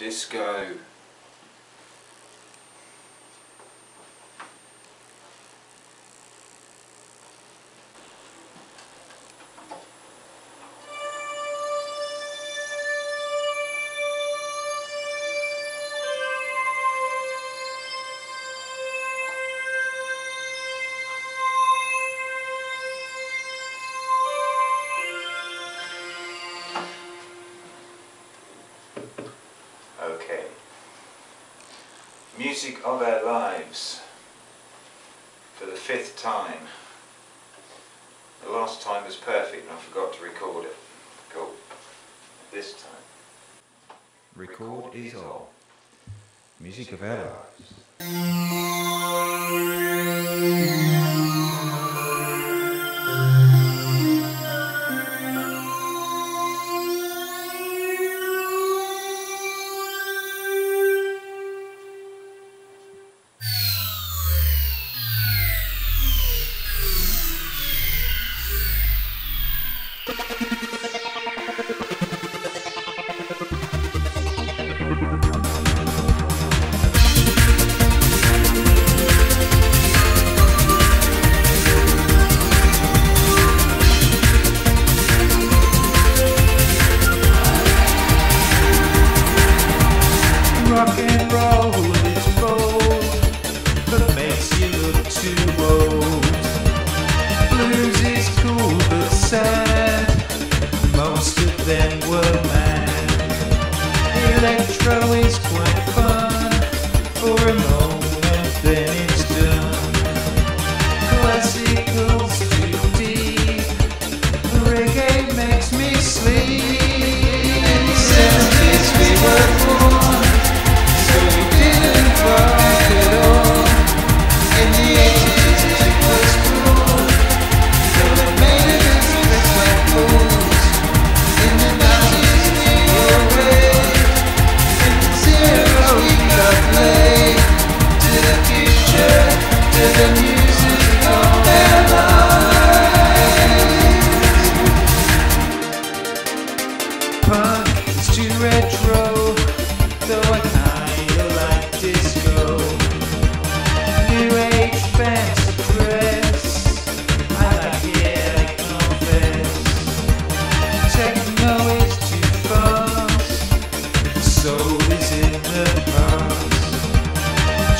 Disco music of our lives for the fifth time. The last time was perfect and I forgot to record it. Cool. This time. Record is all. Music of our lives.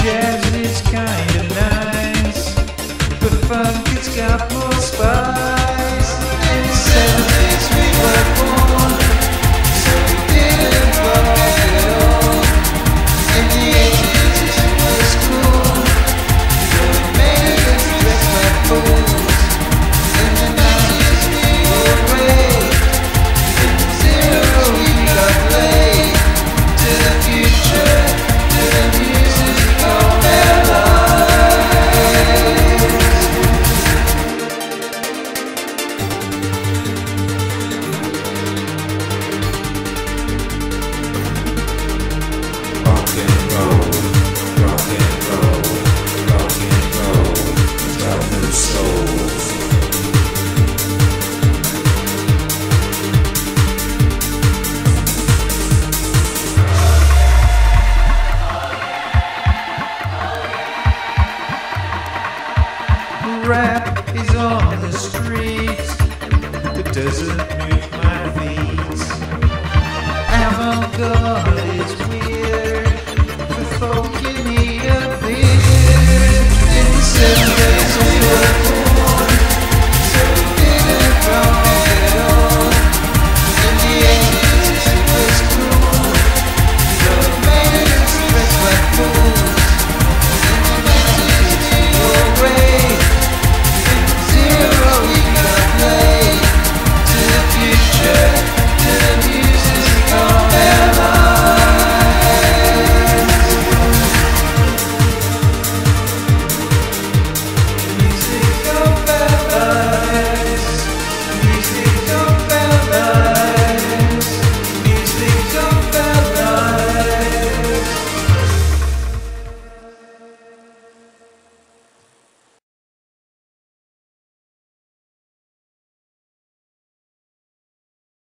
jazz is kinda nice. but funk, it's got more spice. rap is on the streets. It doesn't move my feet. Avant-garde is